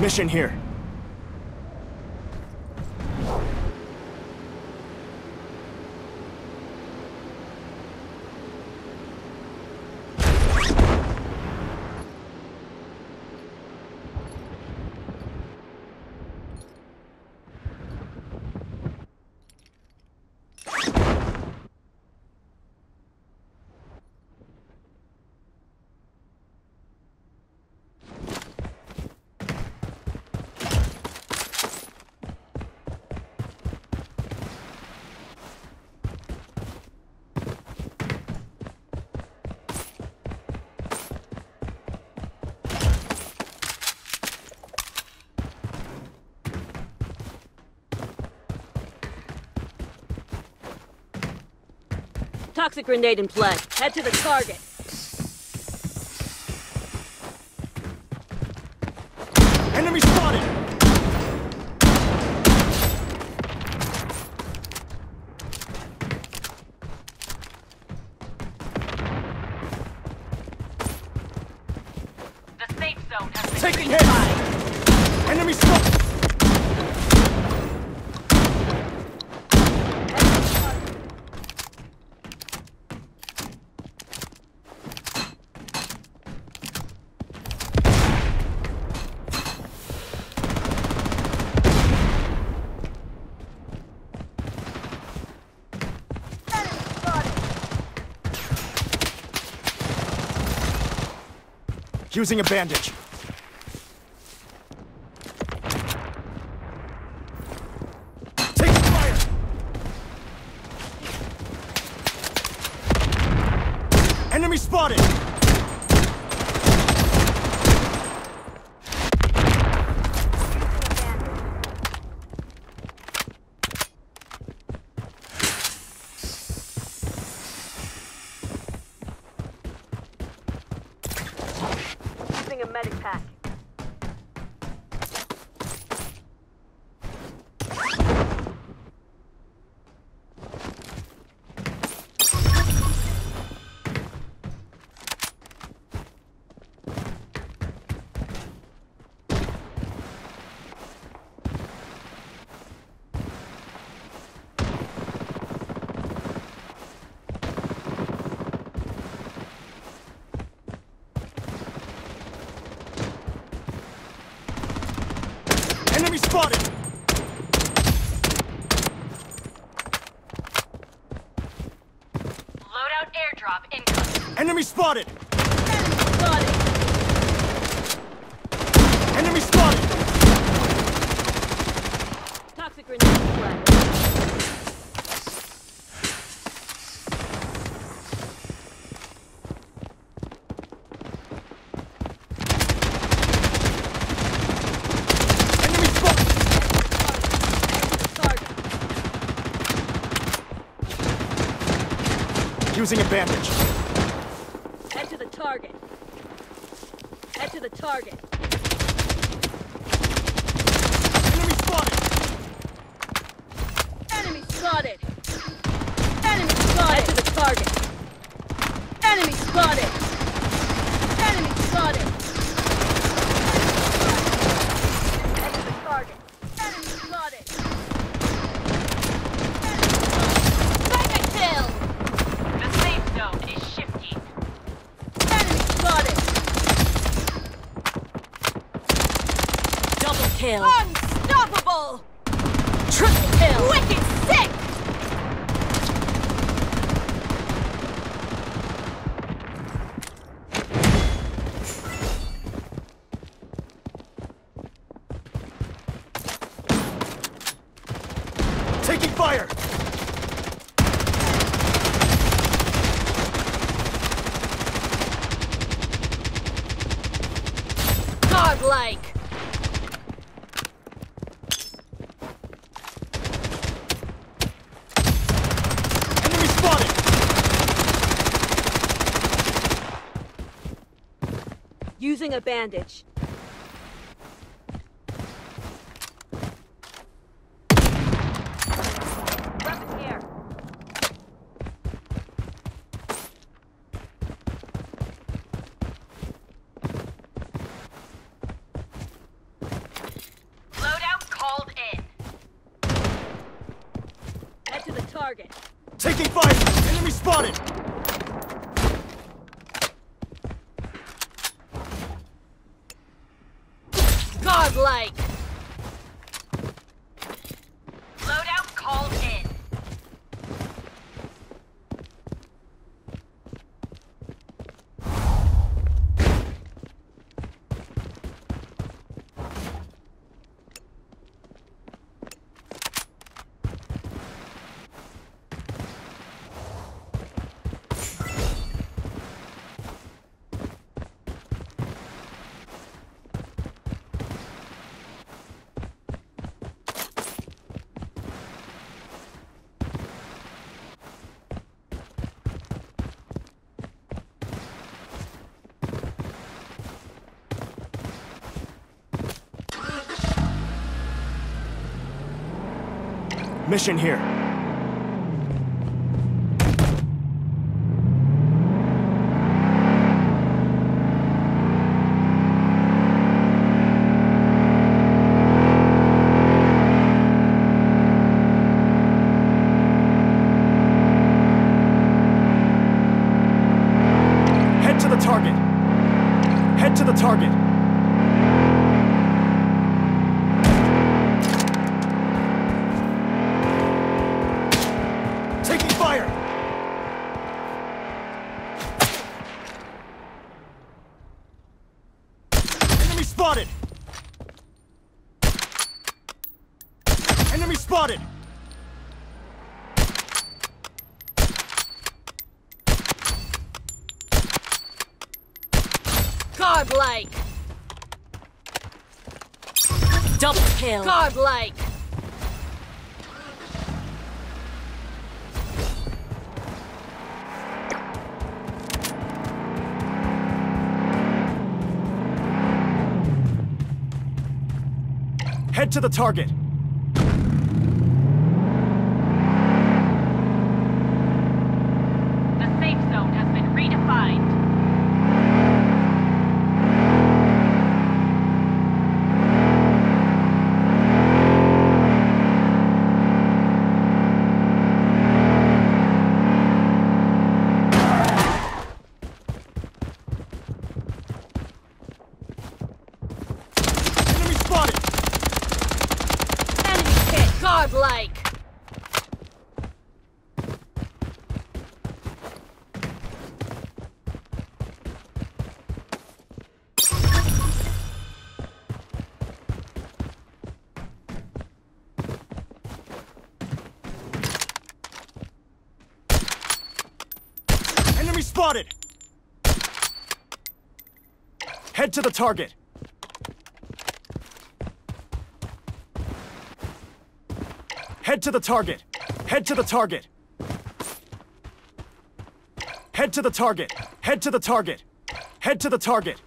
Mission here. toxic grenade in play. Head to the target. Enemy spotted! taking hits! Enemy struck! using a bandage. Enemy spotted! Loadout airdrop incoming. Enemy spotted! A bandage. Weapon here. Loadout called in. Head to the target. Taking fire! Enemy spotted! Godlike! Loadout called in. Mission here. Head to the target. Head to the target. Taking fire! Enemy spotted! Enemy spotted! Godlike! Double kill. Godlike! Head to the target! The safe zone has been redefined. Enemy spotted! Enemy hit! Godlike! Enemy spotted! Head to the target. Head to the target. Head to the target. Head to the target. Head to the target. Head to the target.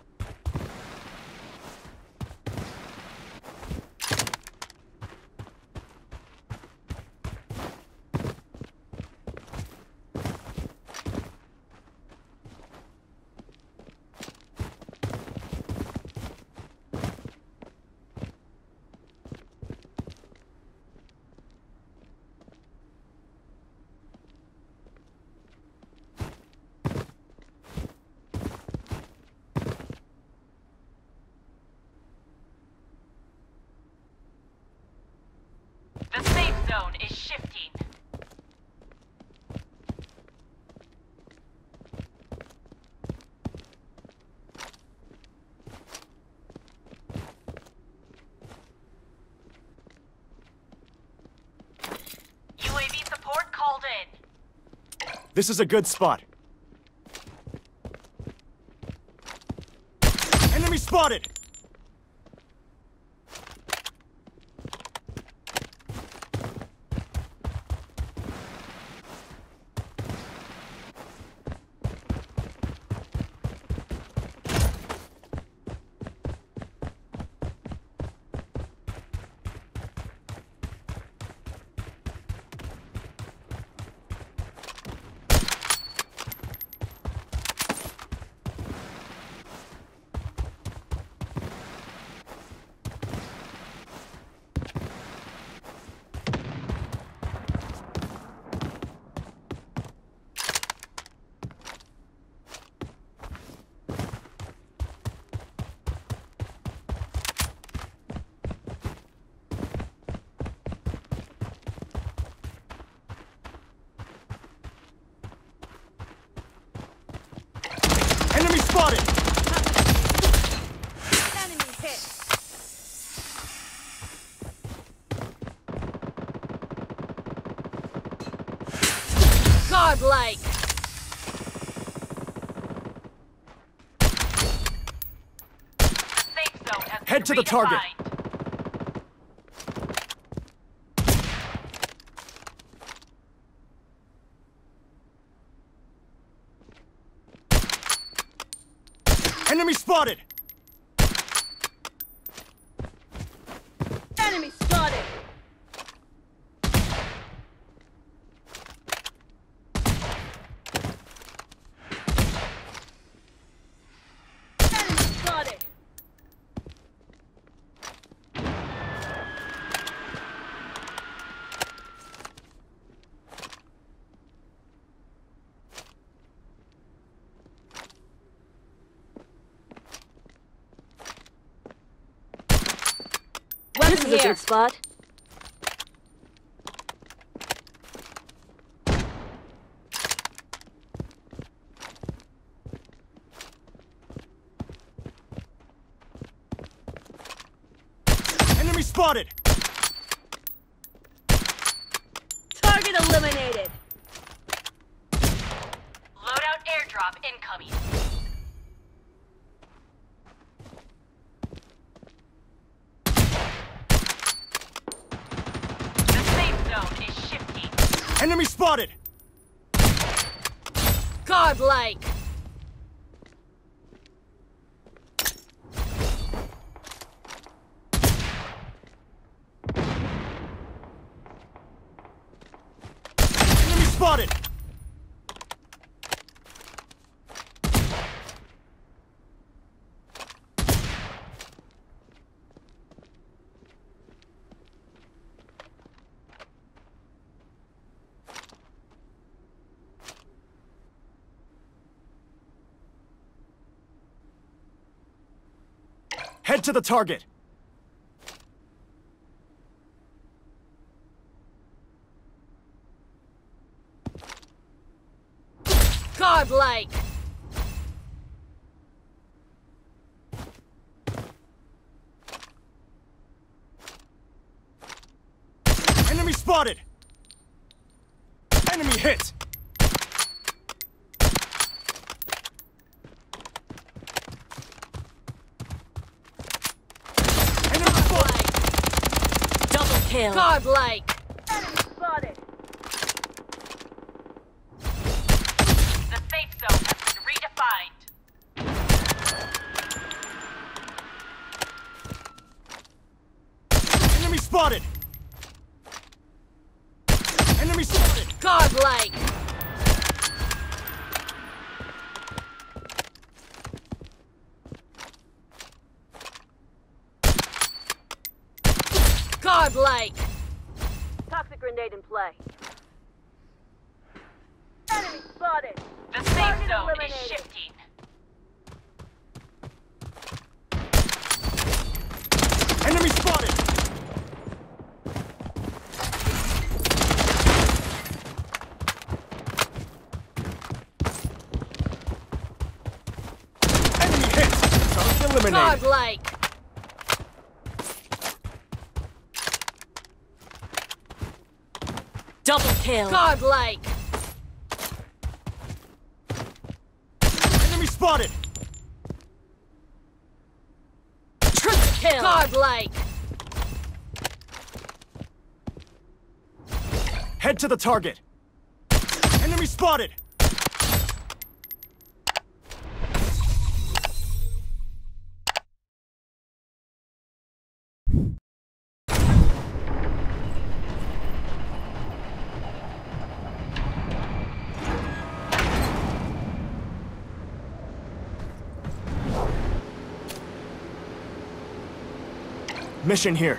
The safe zone is shifting. UAV support called in. This is a good spot. Enemy spotted! Godlike. The safe zone has been Head to the target. redefined. Enemy spotted! Enemy spotted. Enemy spotted. Weapon This is a good spot. Enemy spotted! Target eliminated. Loadout airdrop incoming. The safe zone is shifting. Enemy spotted! Godlike. Enemy spotted! Head to the target! Godlike. Enemy spotted! Enemy hit! Enemy spotted! Godlike. Double kill. Godlike. Enemy spotted. The safe zone has been redefined. Enemy spotted! Enemy spotted! Godlike. Godlike. Grenade in play. Enemy spotted. The safe Target zone is eliminated. shifting. Enemy spotted! Enemy hit! Target eliminated! Godlike. Double Godlike. Enemy spotted! Triple kill. Godlike. Head to the target! Enemy spotted! Mission here.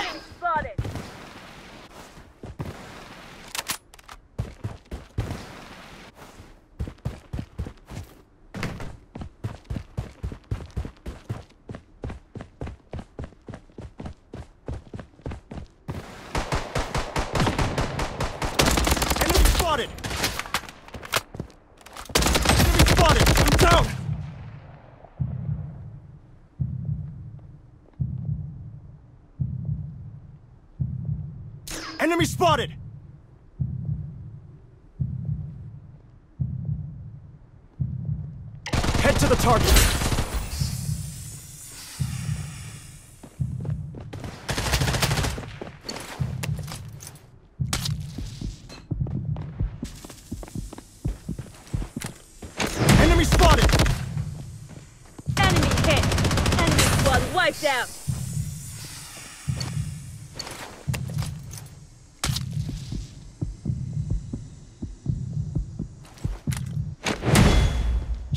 Fight! spotted!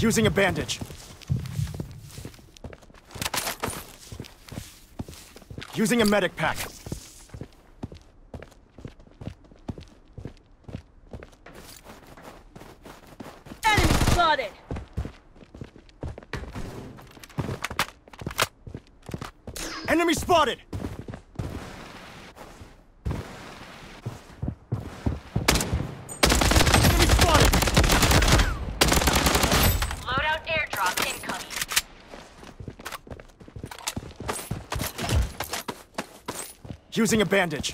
Using a bandage. Using a medic pack. Enemy spotted! Enemy spotted! Using a bandage.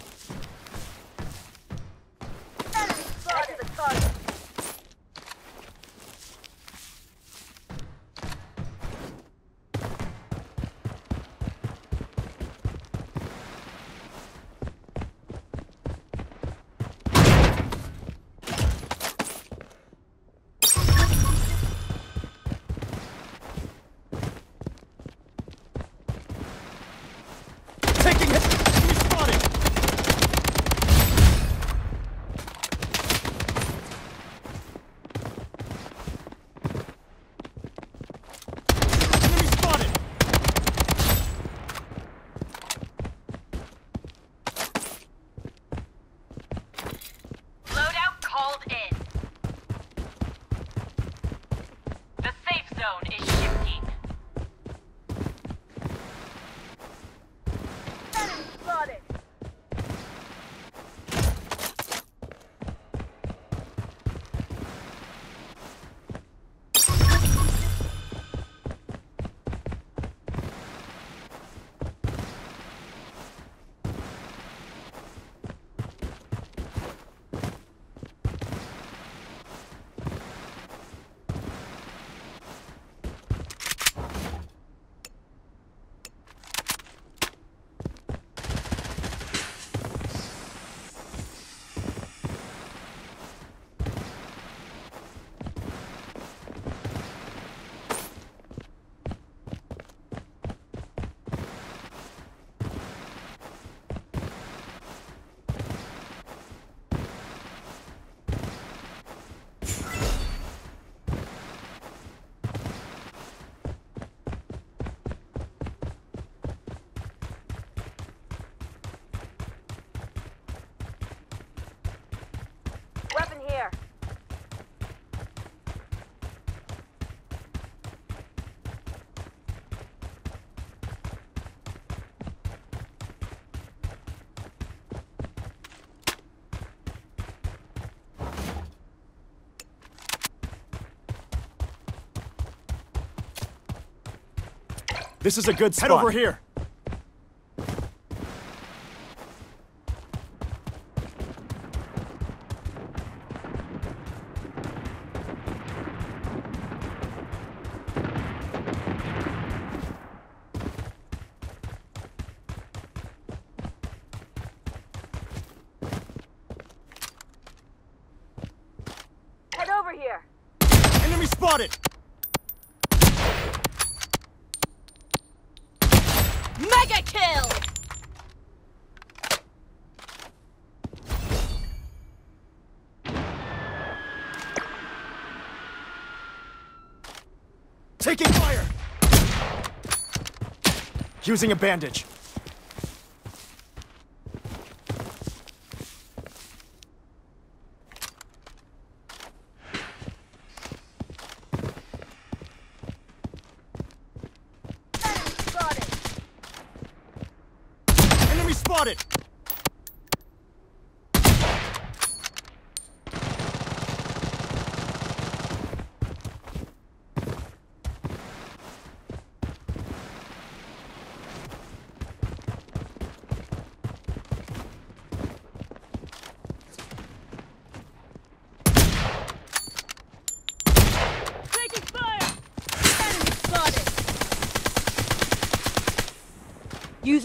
This is a good spot. Head over here. using a bandage.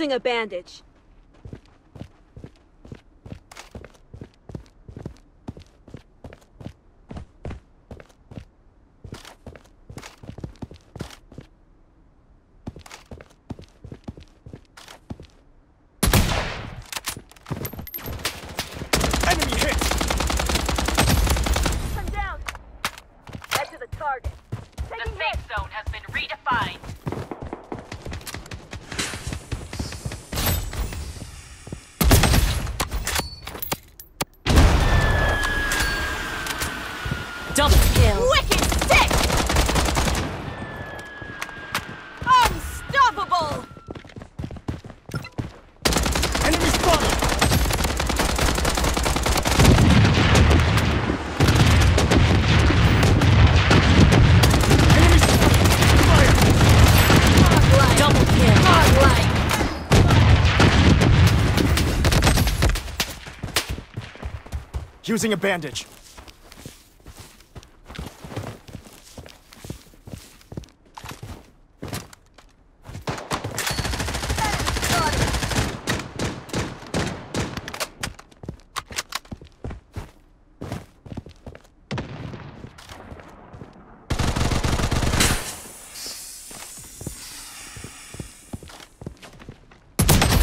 Using a bandage. Enemy hit! One down! Head to the target. The Taking safe zone has been redefined. Double kill. Wicked sick! Unstoppable! Enemy spotted! Enemy spotted! Fire! Godlike. Double kill. Godlike. Using a bandage.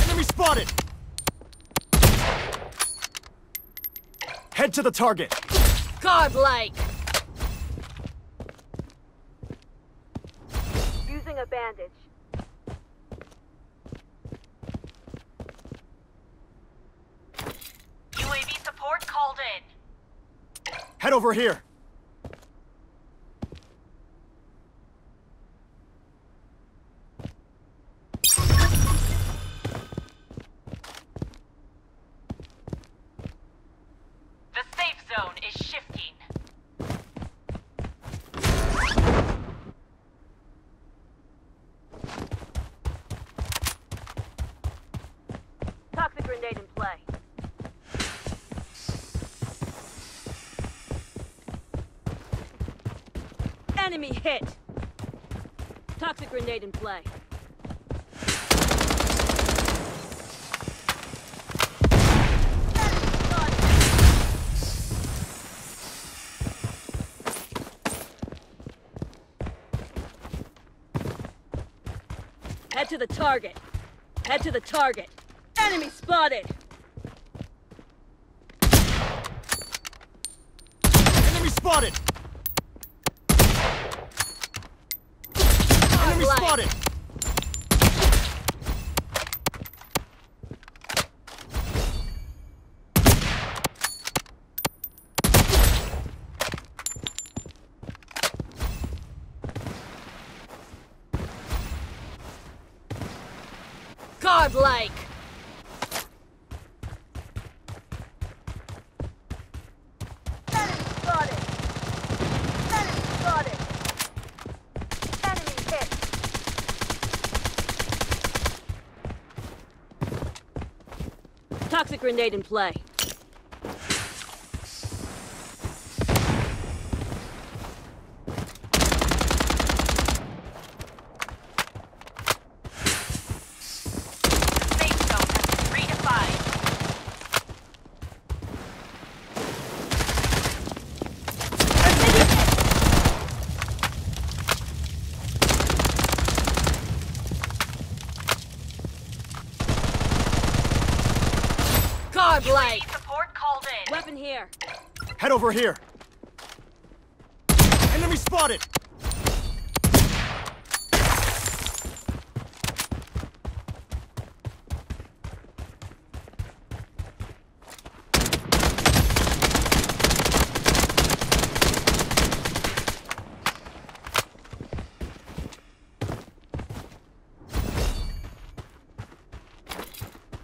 Enemy spotted! Head to the target. Godlike. Using a bandage. UAV support called in. Head over here. Grenade in play. Head to the target. Head to the target. Enemy spotted. Enemy spotted! Enemy Godlike. spotted! Godlike. Toxic grenade in play. The safe zone has been redefined. Godlike. UAV support called in. Weapon here. Head over here. Enemy spotted!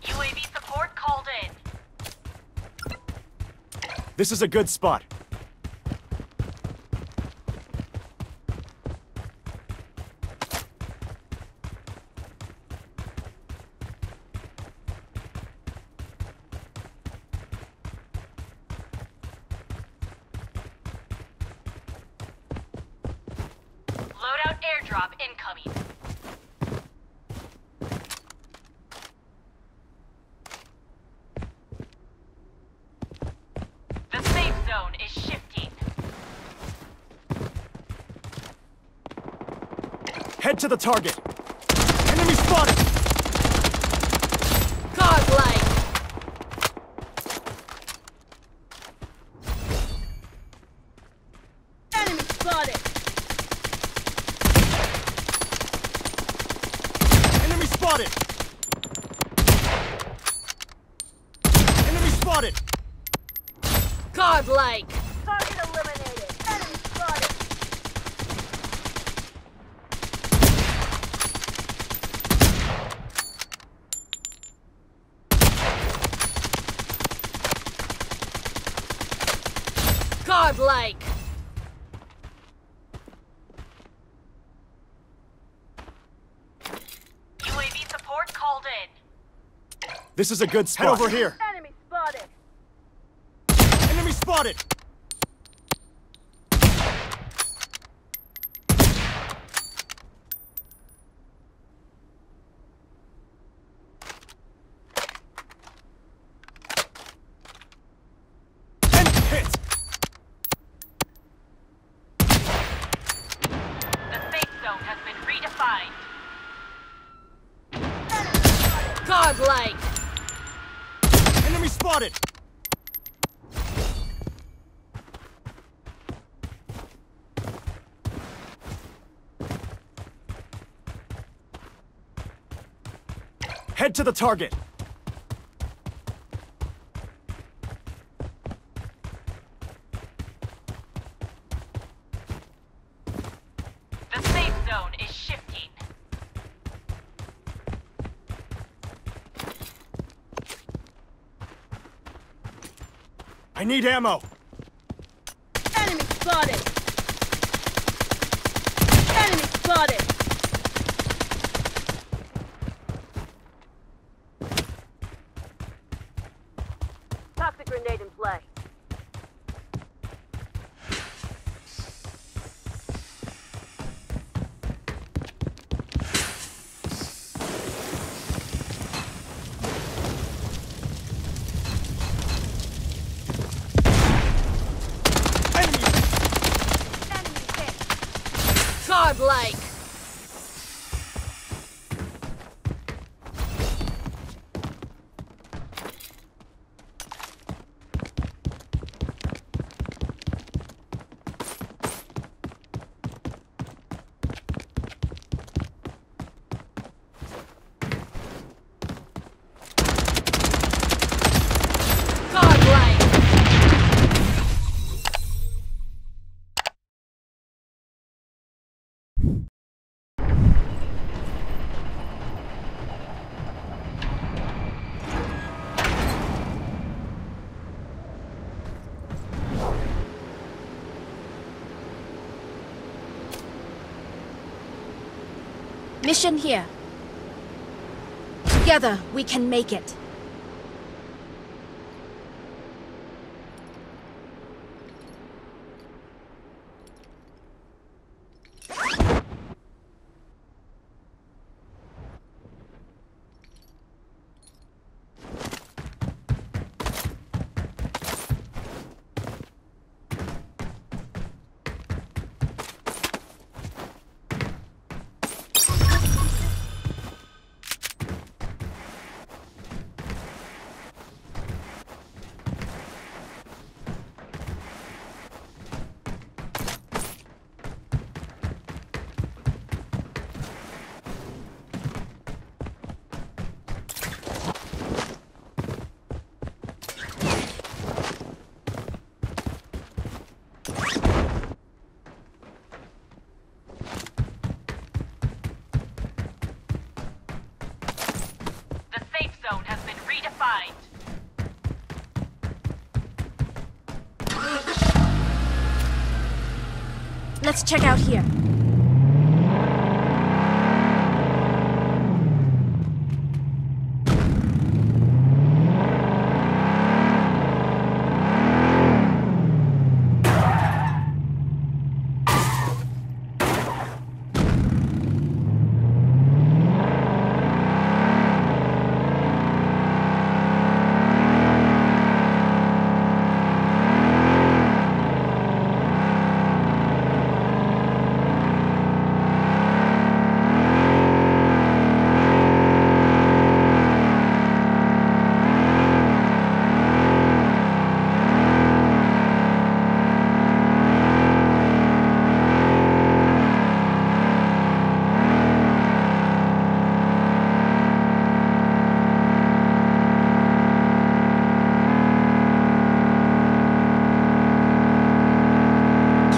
UAV support This is a good spot. Loadout airdrop incoming. The safe zone is shifting. Head to the target. Enemy spotted! Godlike. Enemy spotted! Enemy spotted! Enemy spotted! Godlike. Target eliminated! Enemy spotted! Godlike. UAV support called in. This is a good spot. Head over here. Enemy spotted! Enemy spotted! And hit! The safe zone has been redefined. Godlike. Enemy spotted! Head to the target. The safe zone is shifting. I need ammo. Enemy spotted! Enemy spotted! Toxic grenade in play. Enemy! Enemy hit! Godlike. Godlike. Mission here. Together, we can make it. Let's check out here.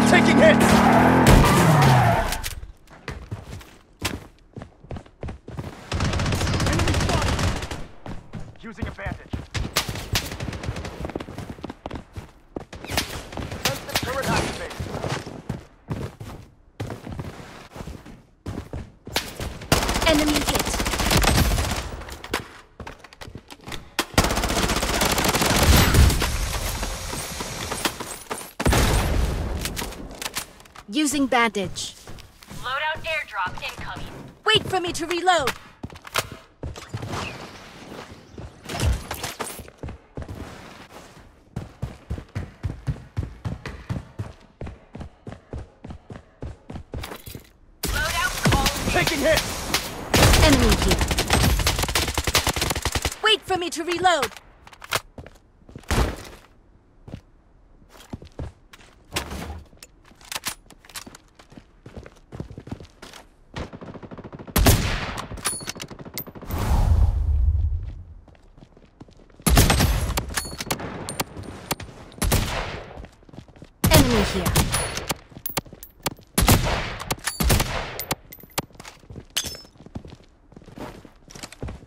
Taking hits! Enemy spotted! Using advantage. Defensive turret activated. Enemy hit. Using bandage. Loadout airdrop incoming. Wait for me to reload. Loadout call. Taking hits! Enemy here. Wait for me to reload. Enemy here.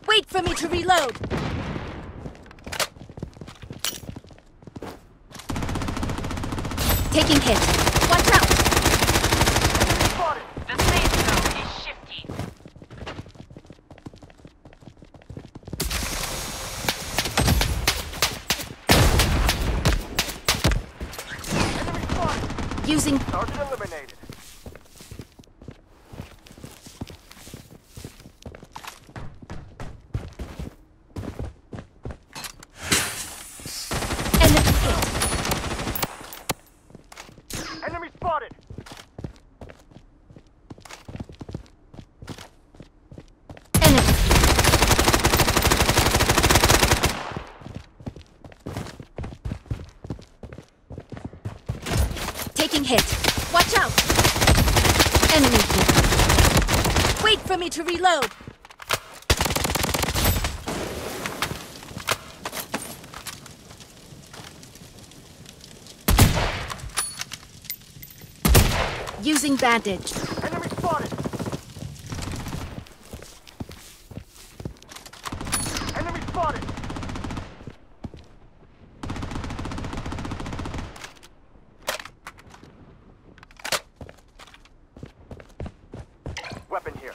Wait for me to reload. Taking hit. Watch out. Spotted! The safe zone is shifty. Enemy spotted! Using Target eliminated. enemy hit. Enemy spotted! Enemy here. Taking hit. Watch out. Enemy here. Wait for me to reload. Using bandage. Enemy spotted! Enemy spotted! Weapon here.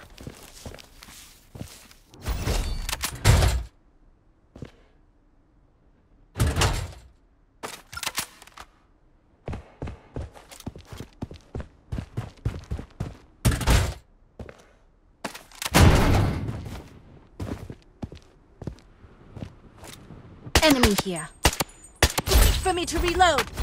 Enemy here. Wait for me to reload.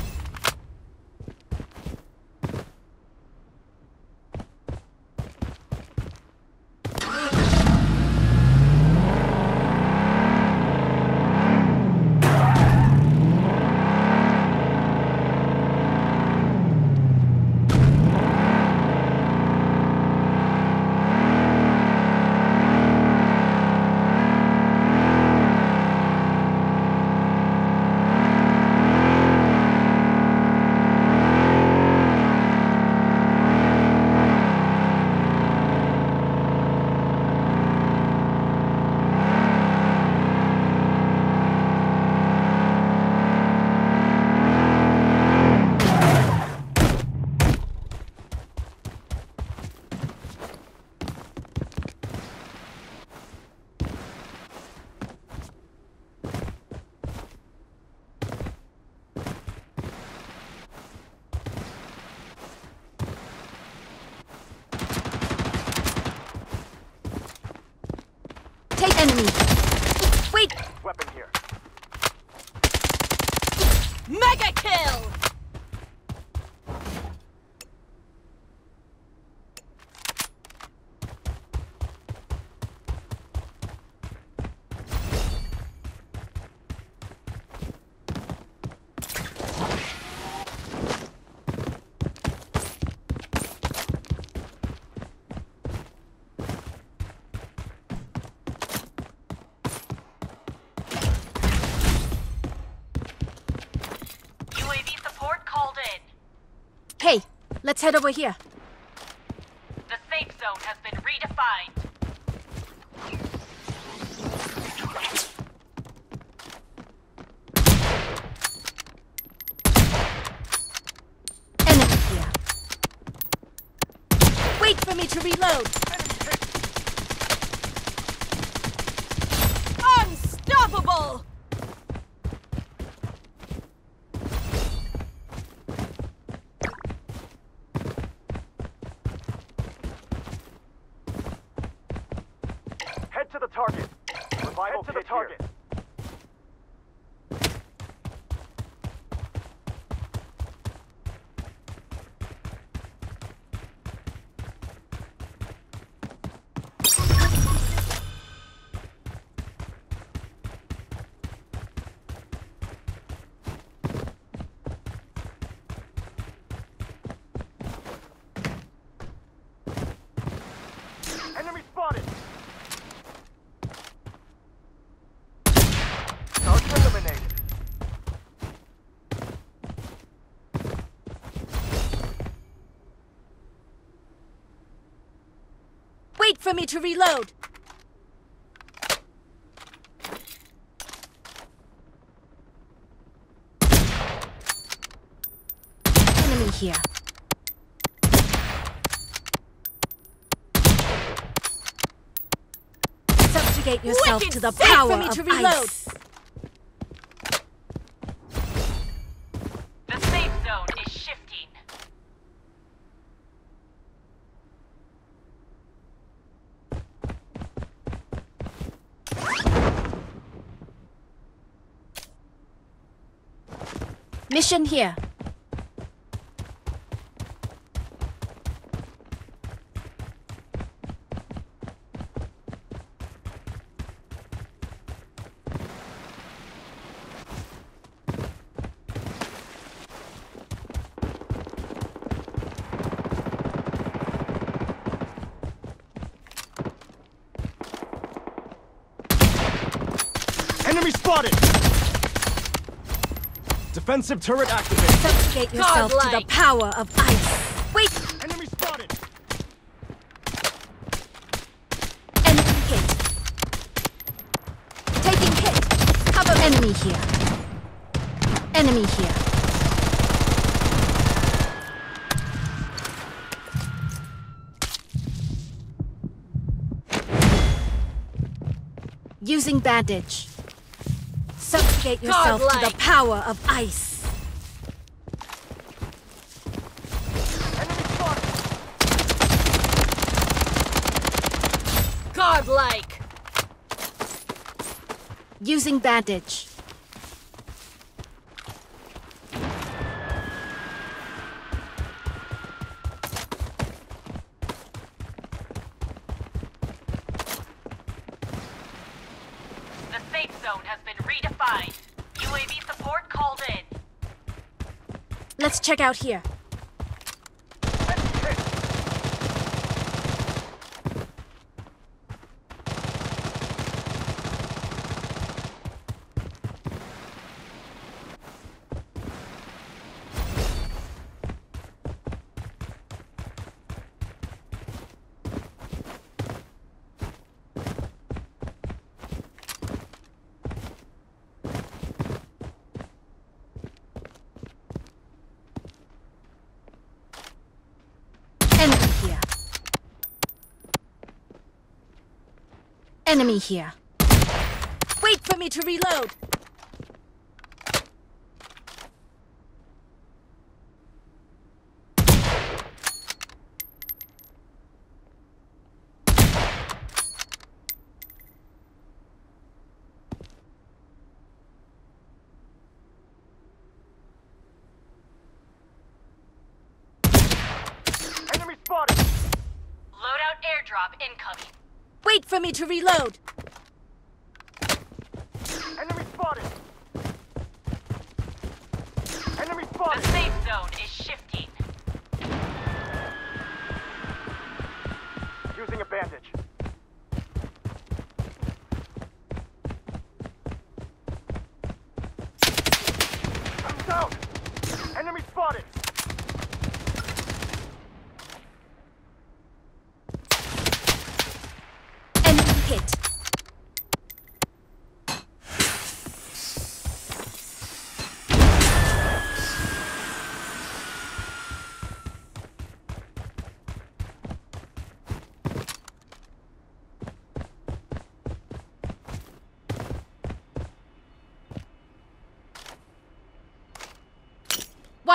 Enemy. Wait! Weapon here. Mega kill! UAV support called in. Hey, let's head over here. The safe zone has been redefined. Enemy here. Wait for me to reload. Unstoppable! Head to the target. Revival Head to the target. Enemy spotted. Target eliminated. Wait for me to reload. Enemy here. Subjugate yourself Wicked to the power for me of to reload. ice. The safe zone is shifting. Mission here. Enemy spotted. Defensive turret activated. Subjugate yourself to the power of ice. Wait! Enemy spotted. Enemy hit. Taking hit. Cover enemy here. Enemy here. Using bandage. Subjugate yourself to the power of ice. Godlike! Using bandage. Check out here. Enemy hit. Enemy here. Enemy here. Wait for me to reload. drop incoming. Wait for me to reload. Enemy spotted! Enemy The spotted! safe zone is shifting. Using a bandage. I'm down! Enemy spotted! Enemy hit.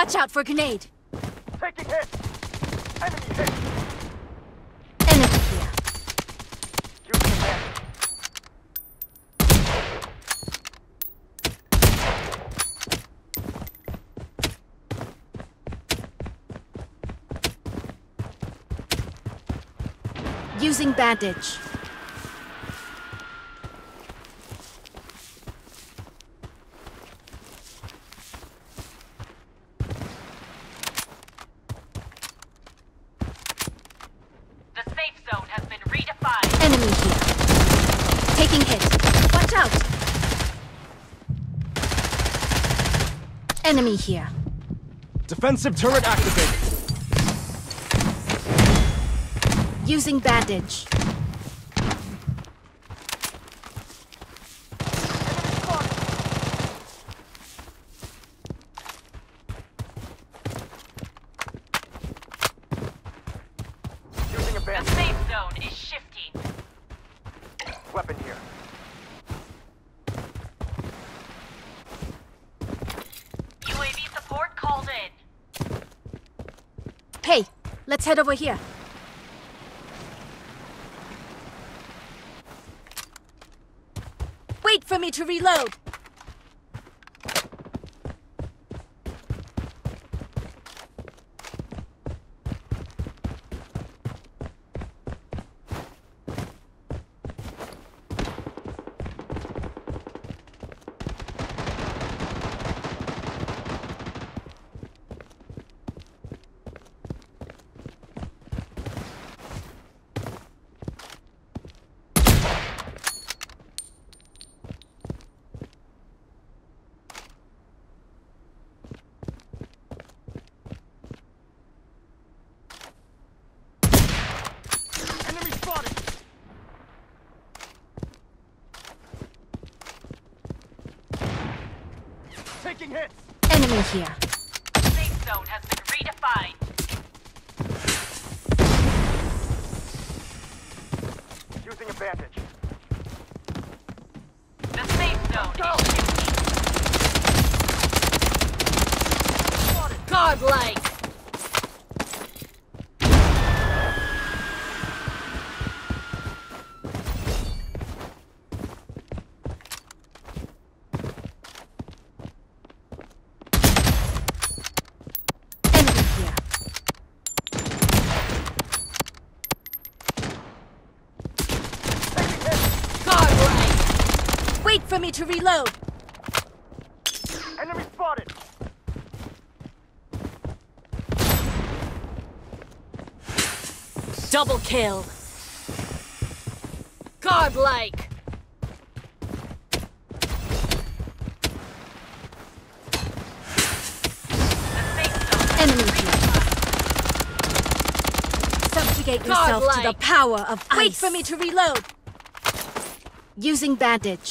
Watch out for grenade. Taking hit! Enemy hit! Enemy here. Using bandage. The safe zone has been redefined. Enemy here. Taking hit. Watch out. Enemy here. Defensive turret activated. Using bandage. Using a The safe zone is shifting. Weapon here. UAV support called in. Hey, let's head over here. Wait for me to reload. Enemy spotted! Taking hits! Enemy here. Safe zone has been redefined. Using a bandage. The safe zone Go! is shifting. Godlike! Enemy here. Taking hits! Godlike! Wait for me to reload. Enemy spotted! Double kill! Godlike! The safe zone has Enemy been Subjugate yourself to the power of ice. Wait for me to reload. Using bandage.